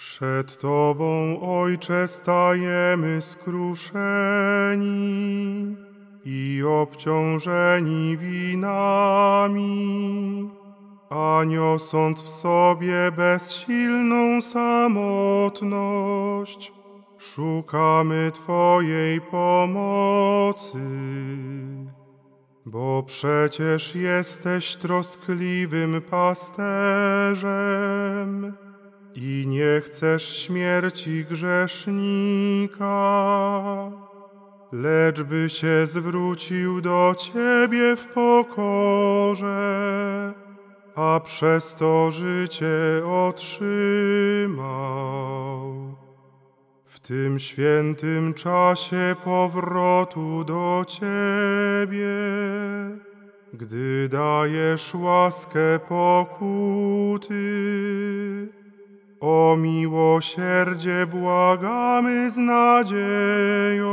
Przed Tobą, Ojcze, stajemy skruszeni i obciążeni winami, a niosąc w sobie bezsilną samotność, szukamy Twojej pomocy. Bo przecież jesteś troskliwym pasterzem i nie chcesz śmierci grzesznika, lecz by się zwrócił do Ciebie w pokorze, a przez to życie otrzymał. W tym świętym czasie powrotu do Ciebie, gdy dajesz łaskę pokuty, o miłosierdzie błagamy z nadzieją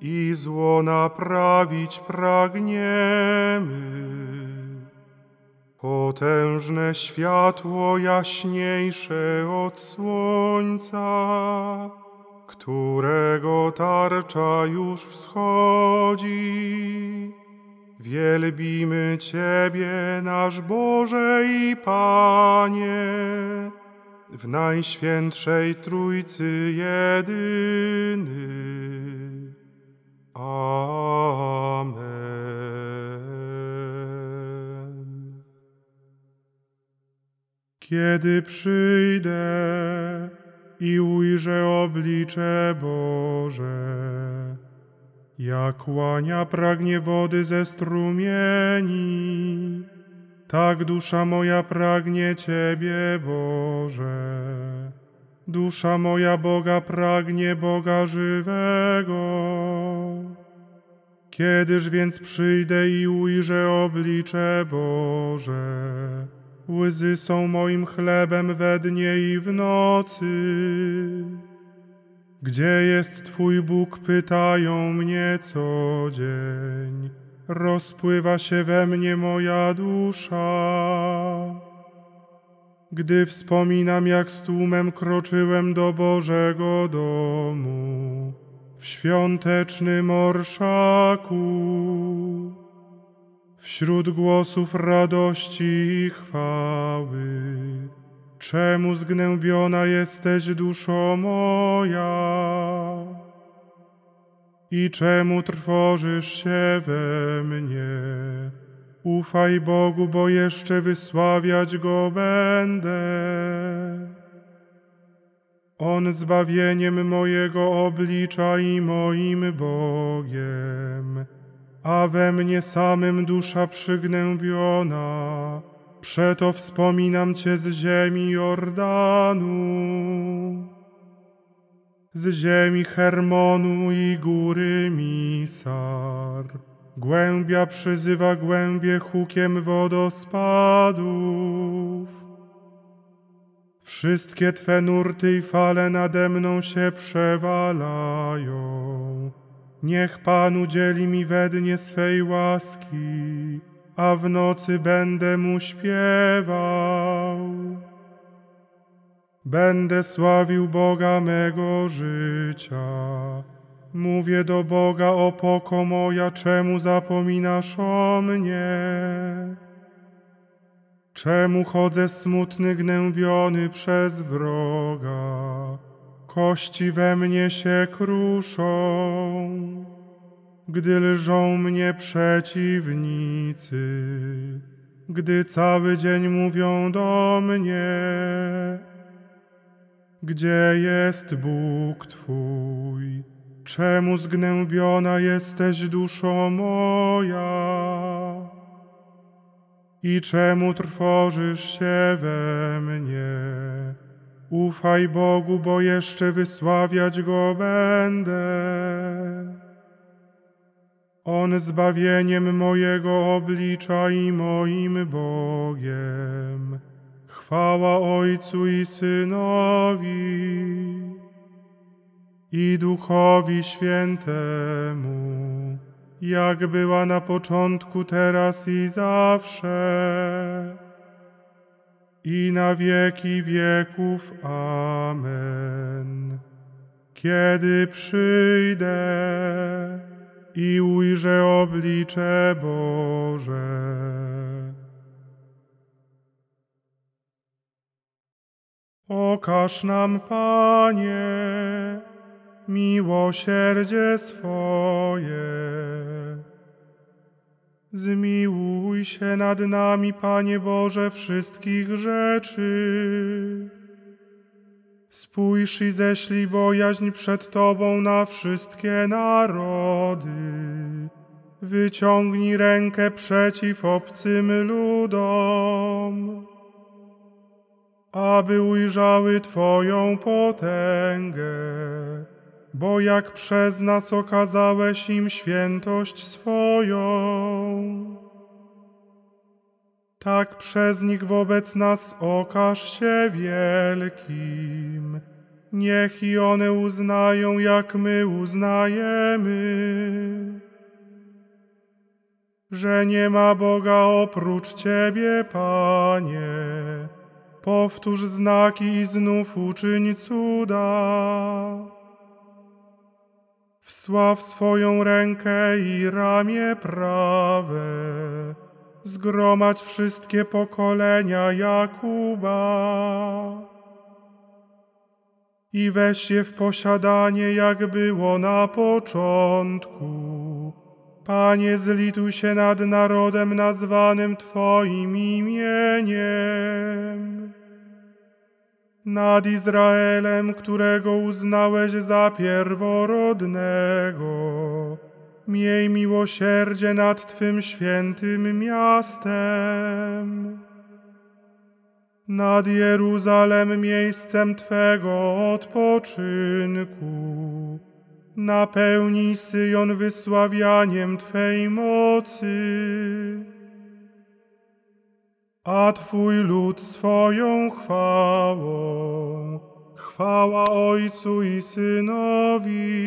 i zło naprawić pragniemy. Potężne światło jaśniejsze od słońca, którego tarcza już wschodzi. Wielbimy Ciebie, nasz Boże i Panie, w Najświętszej Trójcy jedyny. Amen. Kiedy przyjdę i ujrzę oblicze Boże, jak łania pragnie wody ze strumieni, tak dusza moja pragnie Ciebie, Boże. Dusza moja Boga pragnie Boga żywego. Kiedyż więc przyjdę i ujrzę oblicze Boże? Łzy są moim chlebem we dnie i w nocy. Gdzie jest Twój Bóg? Pytają mnie co dzień. Rozpływa się we mnie moja dusza. Gdy wspominam, jak z tłumem kroczyłem do Bożego domu, w świątecznym orszaku, wśród głosów radości i chwały, czemu zgnębiona jesteś duszo moja? I czemu trwożysz się we mnie? Ufaj Bogu, bo jeszcze wysławiać Go będę. On zbawieniem mojego oblicza i moim Bogiem, a we mnie samym dusza przygnębiona. Przeto wspominam Cię z ziemi Jordanu, z ziemi Hermonu i góry Misar. Głębia przyzywa głębie hukiem wodospadów. Wszystkie Twe nurty i fale nade mną się przewalają. Niech Pan udzieli mi we dnie swej łaski, a w nocy będę Mu śpiewał. Będę sławił Boga mego życia. Mówię do Boga, o poko moja, czemu zapominasz o mnie? Czemu chodzę smutny, gnębiony przez wroga? Kości we mnie się kruszą, gdy lżą mnie przeciwnicy, gdy cały dzień mówią do mnie, gdzie jest Bóg Twój? Czemu zgnębiona jesteś duszo moja? I czemu trwożysz się we mnie? Ufaj Bogu, bo jeszcze wysławiać Go będę. On zbawieniem mojego oblicza i moim Bogiem. Chwała Ojcu i Synowi i Duchowi Świętemu, jak była na początku, teraz i zawsze, i na wieki wieków. Amen. Kiedy przyjdę i ujrzę oblicze Boże. Okaż nam, Panie, miłosierdzie swoje. Zmiłuj się nad nami, Panie Boże, wszystkich rzeczy. Spójrz i ześlij bojaźń przed Tobą na wszystkie narody. Wyciągnij rękę przeciw obcym ludom, aby ujrzały Twoją potęgę bo jak przez nas okazałeś im świętość swoją, tak przez nich wobec nas okaż się wielkim. Niech i one uznają, jak my uznajemy, że nie ma Boga oprócz Ciebie, Panie. Powtórz znaki i znów uczyń cuda. Wsław swoją rękę i ramię prawe, zgromadź wszystkie pokolenia Jakuba i weź je w posiadanie, jak było na początku. Panie, zlituj się nad narodem nazwanym Twoim imieniem nad Izraelem, którego uznałeś za pierworodnego. Miej miłosierdzie nad Twym świętym miastem, nad Jeruzalem miejscem Twego odpoczynku. Napełnij Syjon wysławianiem Twej mocy a Twój lud swoją chwałą. Chwała Ojcu i Synowi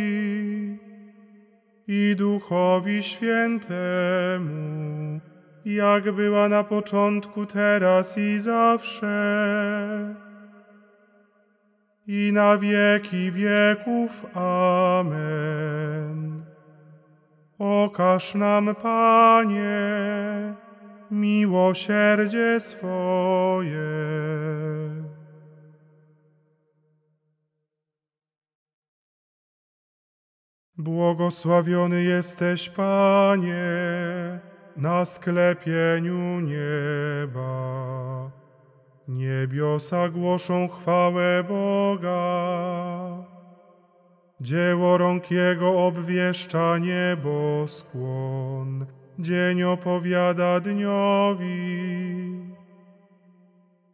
i Duchowi Świętemu, jak była na początku, teraz i zawsze, i na wieki wieków. Amen. Okaż nam, Panie, miłosierdzie swoje. Błogosławiony jesteś, Panie, na sklepieniu nieba. Niebiosa głoszą chwałę Boga. Dzieło rąk Jego obwieszcza nieboskłon dzień opowiada dniowi.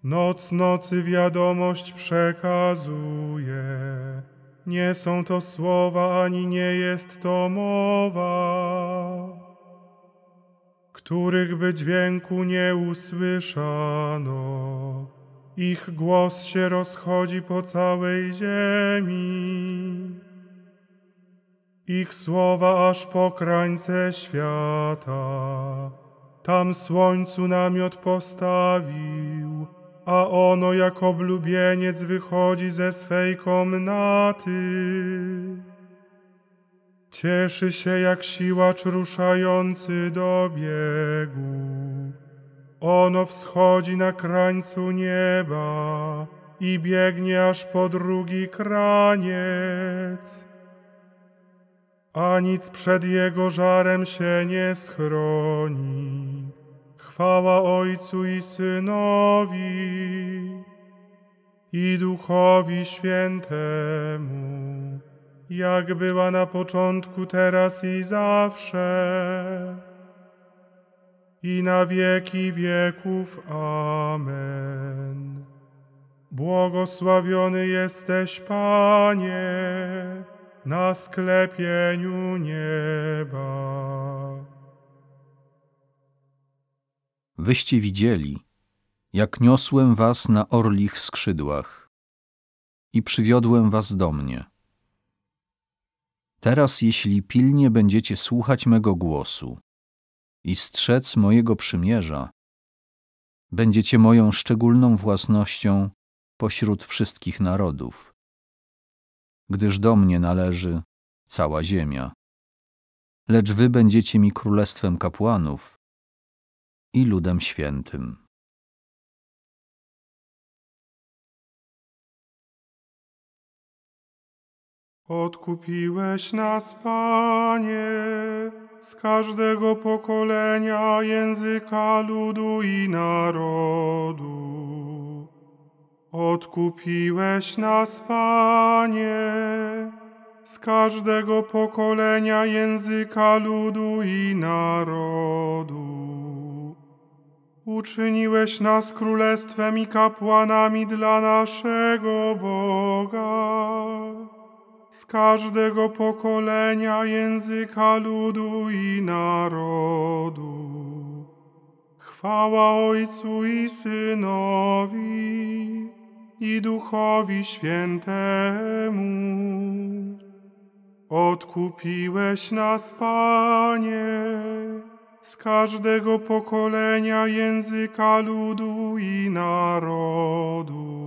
Noc nocy wiadomość przekazuje. Nie są to słowa, ani nie jest to mowa, których by dźwięku nie usłyszano. Ich głos się rozchodzi po całej ziemi ich słowa aż po krańce świata. Tam słońcu namiot postawił, a ono jak oblubieniec wychodzi ze swej komnaty. Cieszy się jak siłacz ruszający do biegu. Ono wschodzi na krańcu nieba i biegnie aż po drugi kraniec a nic przed Jego żarem się nie schroni. Chwała Ojcu i Synowi i Duchowi Świętemu, jak była na początku, teraz i zawsze, i na wieki wieków. Amen. Błogosławiony jesteś, Panie, na sklepieniu nieba. Wyście widzieli, jak niosłem was na orlich skrzydłach i przywiodłem was do mnie. Teraz, jeśli pilnie będziecie słuchać mego głosu i strzec mojego przymierza, będziecie moją szczególną własnością pośród wszystkich narodów, gdyż do mnie należy cała ziemia. Lecz wy będziecie mi królestwem kapłanów i ludem świętym. Odkupiłeś nas, Panie, z każdego pokolenia, języka, ludu i narodu. Odkupiłeś nas, Panie, z każdego pokolenia, języka, ludu i narodu. Uczyniłeś nas królestwem i kapłanami dla naszego Boga z każdego pokolenia, języka, ludu i narodu. Chwała Ojcu i Synowi i Duchowi Świętemu. Odkupiłeś nas, Panie, z każdego pokolenia, języka, ludu i narodu.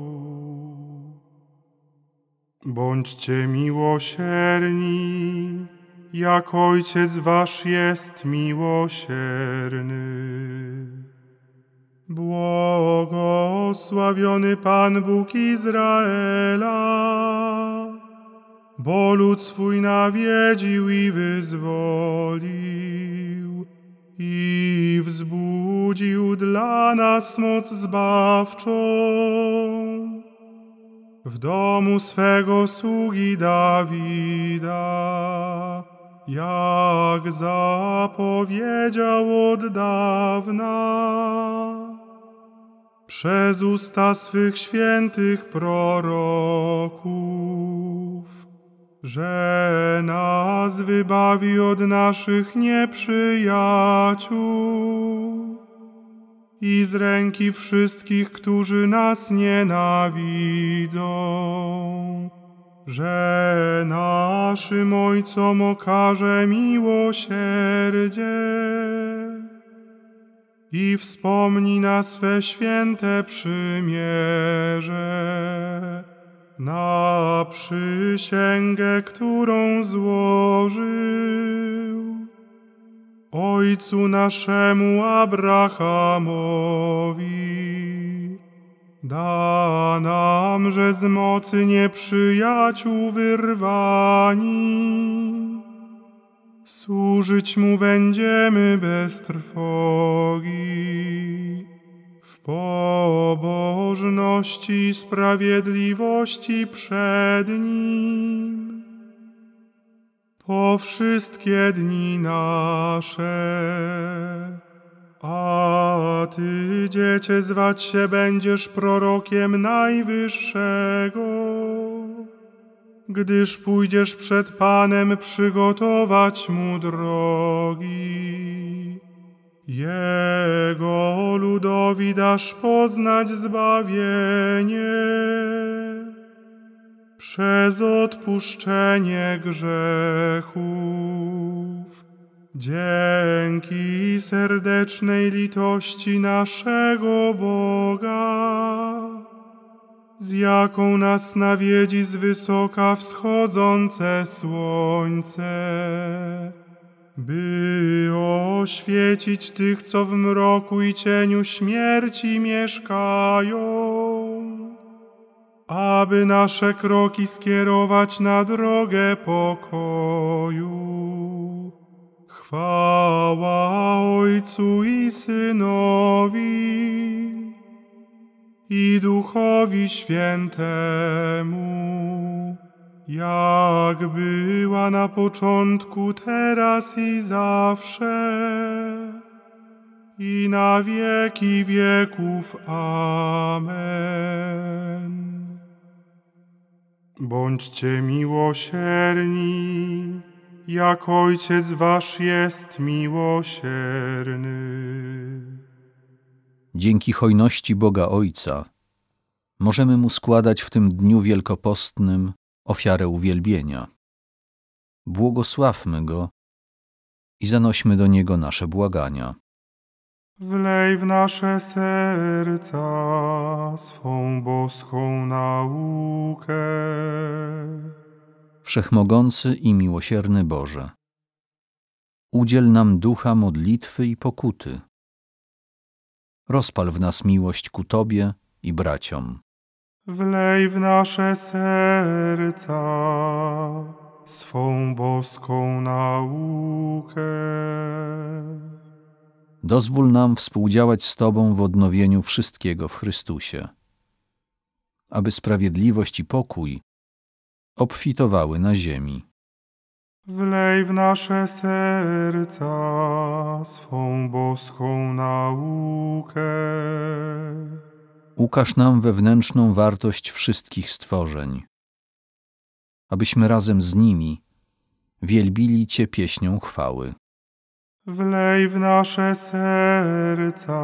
Bądźcie miłosierni, jak Ojciec Wasz jest miłosierny. Błogosławiony Pan Bóg Izraela, bo lud swój nawiedził i wyzwolił i wzbudził dla nas moc zbawczą w domu swego sługi Dawida, jak zapowiedział od dawna. Przez usta swych świętych proroków, że nas wybawi od naszych nieprzyjaciół i z ręki wszystkich, którzy nas nienawidzą, że naszym Ojcom okaże miłosierdzie i wspomni na swe święte przymierze, na przysięgę, którą złożył Ojcu naszemu Abrahamowi. Da nam, że z mocy nieprzyjaciół wyrwani, służyć Mu będziemy bez trwogi. Pobożności sprawiedliwości przed Nim po wszystkie dni nasze. A Ty, dziecię, zwać się będziesz prorokiem Najwyższego, gdyż pójdziesz przed Panem przygotować Mu drogi. Jego ludowi dasz poznać zbawienie. Przez odpuszczenie grzechów. Dzięki serdecznej litości naszego Boga, z jaką nas nawiedzi z wysoka wschodzące słońce, by oświecić tych, co w mroku i cieniu śmierci mieszkają aby nasze kroki skierować na drogę pokoju. Chwała Ojcu i Synowi i Duchowi Świętemu, jak była na początku, teraz i zawsze i na wieki wieków. Amen. Bądźcie miłosierni, jak Ojciec Wasz jest miłosierny. Dzięki hojności Boga Ojca możemy Mu składać w tym dniu wielkopostnym ofiarę uwielbienia. Błogosławmy Go i zanośmy do Niego nasze błagania. Wlej w nasze serca swą boską naukę. Wszechmogący i miłosierny Boże, udziel nam ducha modlitwy i pokuty. Rozpal w nas miłość ku Tobie i braciom. Wlej w nasze serca swą boską naukę. Dozwól nam współdziałać z Tobą w odnowieniu wszystkiego w Chrystusie, aby sprawiedliwość i pokój obfitowały na ziemi. Wlej w nasze serca swą boską naukę. Ukaż nam wewnętrzną wartość wszystkich stworzeń, abyśmy razem z nimi wielbili Cię pieśnią chwały. Wlej w nasze serca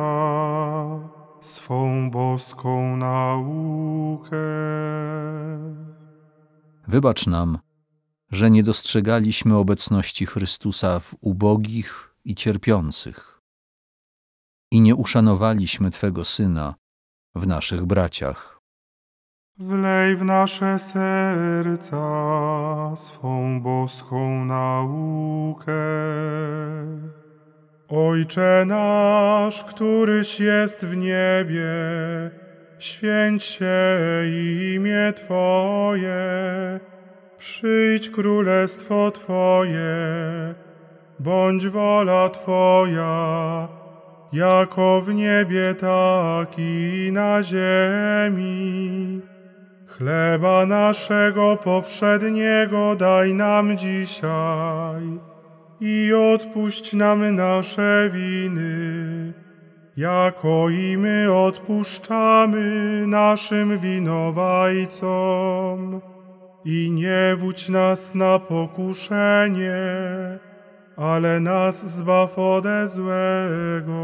swą boską naukę. Wybacz nam, że nie dostrzegaliśmy obecności Chrystusa w ubogich i cierpiących i nie uszanowaliśmy Twego Syna w naszych braciach. Wlej w nasze serca swą boską naukę. Ojcze nasz, któryś jest w niebie, święć się imię Twoje, przyjdź królestwo Twoje, bądź wola Twoja, jako w niebie, tak i na ziemi. Chleba naszego powszedniego daj nam dzisiaj i odpuść nam nasze winy, jako i my odpuszczamy naszym winowajcom. I nie wódź nas na pokuszenie, ale nas zbaw ode złego.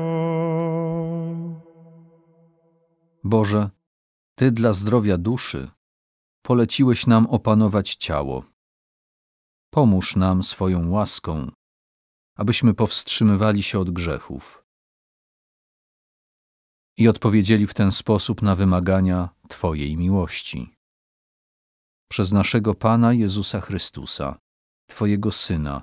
Boże, Ty dla zdrowia duszy poleciłeś nam opanować ciało. Pomóż nam swoją łaską, abyśmy powstrzymywali się od grzechów i odpowiedzieli w ten sposób na wymagania Twojej miłości. Przez naszego Pana Jezusa Chrystusa, Twojego Syna,